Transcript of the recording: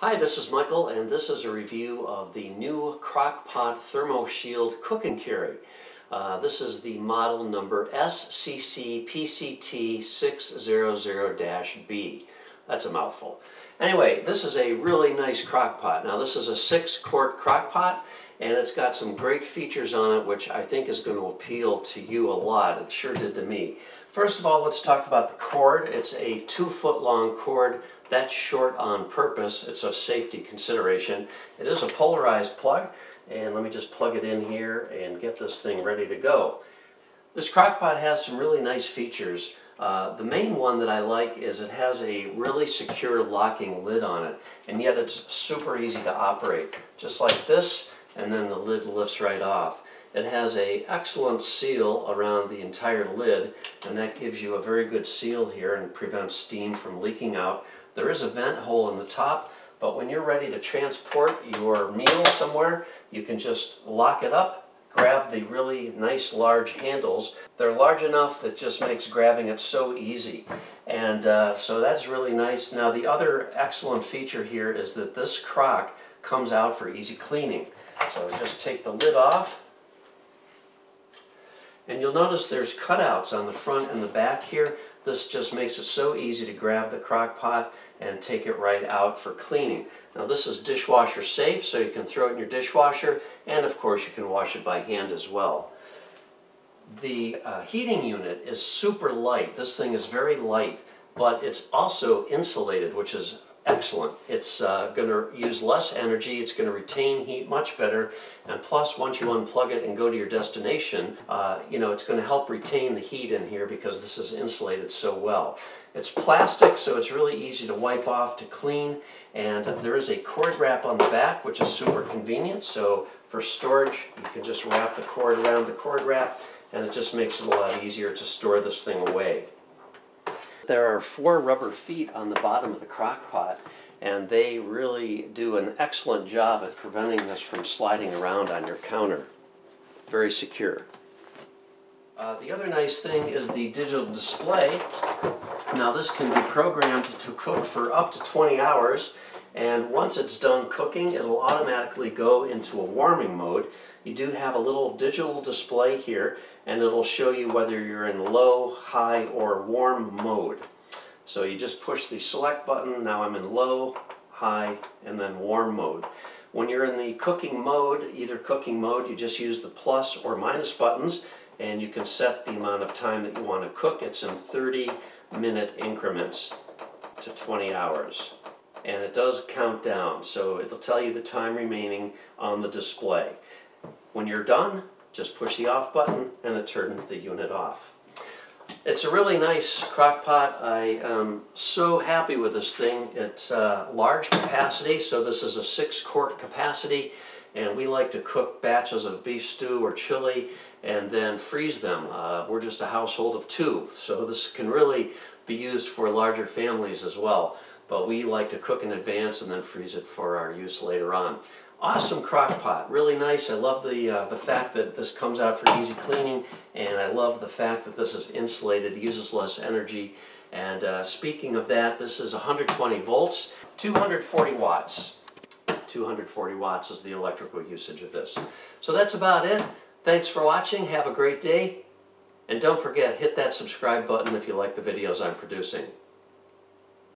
Hi, this is Michael, and this is a review of the new Crock-Pot Thermo Shield Cook and Carry. Uh, this is the model number SCC-PCT600-B. That's a mouthful. Anyway, this is a really nice crock pot. Now this is a six quart crock pot and it's got some great features on it which I think is going to appeal to you a lot. It sure did to me. First of all, let's talk about the cord. It's a two foot long cord. That's short on purpose. It's a safety consideration. It is a polarized plug and let me just plug it in here and get this thing ready to go. This crock pot has some really nice features. Uh, the main one that I like is it has a really secure locking lid on it and yet it's super easy to operate. Just like this and then the lid lifts right off. It has a excellent seal around the entire lid and that gives you a very good seal here and prevents steam from leaking out. There is a vent hole in the top but when you're ready to transport your meal somewhere you can just lock it up grab the really nice large handles. They're large enough that just makes grabbing it so easy. And uh, so that's really nice. Now the other excellent feature here is that this crock comes out for easy cleaning. So just take the lid off. And you'll notice there's cutouts on the front and the back here. This just makes it so easy to grab the crock pot and take it right out for cleaning. Now this is dishwasher safe, so you can throw it in your dishwasher, and of course you can wash it by hand as well. The uh, heating unit is super light. This thing is very light, but it's also insulated, which is excellent. It's uh, going to use less energy, it's going to retain heat much better, and plus once you unplug it and go to your destination, uh, you know, it's going to help retain the heat in here because this is insulated so well. It's plastic, so it's really easy to wipe off to clean, and there is a cord wrap on the back, which is super convenient, so for storage, you can just wrap the cord around the cord wrap, and it just makes it a lot easier to store this thing away. There are four rubber feet on the bottom of the crock pot and they really do an excellent job at preventing this from sliding around on your counter. Very secure. Uh, the other nice thing is the digital display. Now this can be programmed to cook for up to 20 hours and once it's done cooking it'll automatically go into a warming mode. You do have a little digital display here and it'll show you whether you're in low, high, or warm mode. So you just push the select button, now I'm in low, high, and then warm mode. When you're in the cooking mode, either cooking mode, you just use the plus or minus buttons and you can set the amount of time that you want to cook. It's in 30 minute increments to 20 hours. And it does count down, so it'll tell you the time remaining on the display. When you're done, just push the off button and it turns the unit off. It's a really nice crock pot. I am so happy with this thing. It's uh, large capacity, so this is a six quart capacity and we like to cook batches of beef stew or chili and then freeze them. Uh, we're just a household of two, so this can really be used for larger families as well. But we like to cook in advance and then freeze it for our use later on. Awesome crock pot, really nice. I love the, uh, the fact that this comes out for easy cleaning and I love the fact that this is insulated, uses less energy. And uh, speaking of that, this is 120 volts, 240 watts. 240 watts is the electrical usage of this. So that's about it. Thanks for watching. Have a great day. And don't forget, hit that subscribe button if you like the videos I'm producing.